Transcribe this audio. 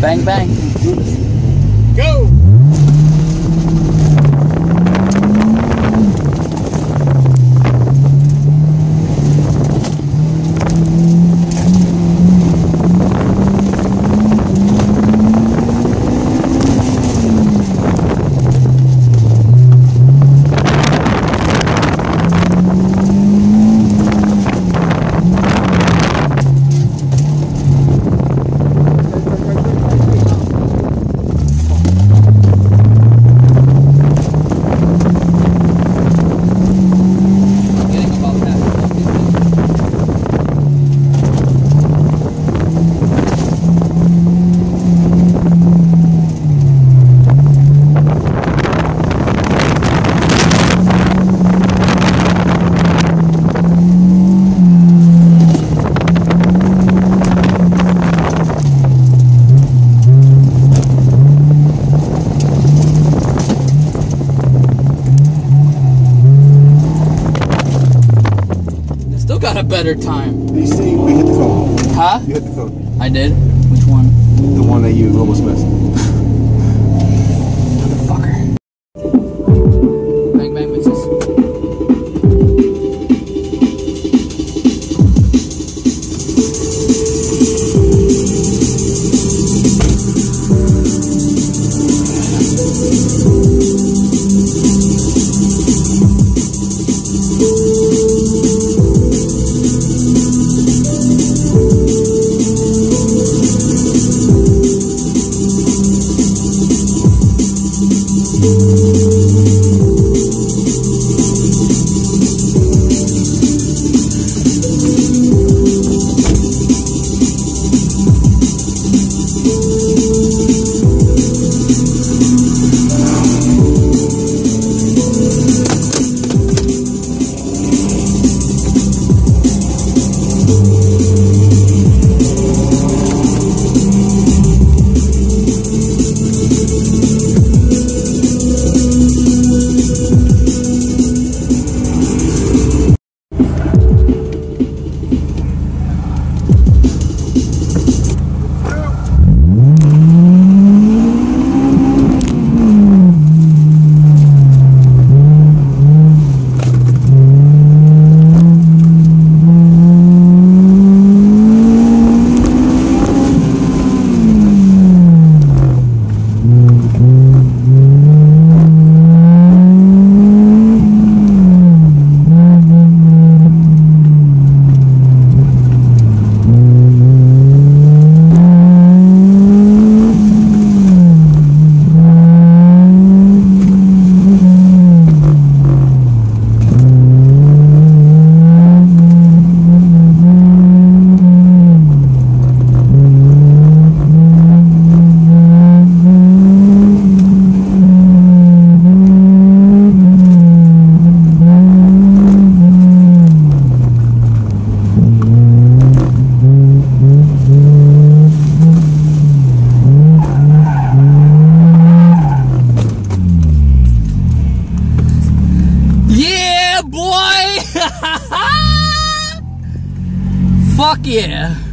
Bang, bang. Go! Still got a better time. You see, we hit the code. Huh? You hit the code. I did? Which one? The one that you almost missed. boy! Fuck yeah!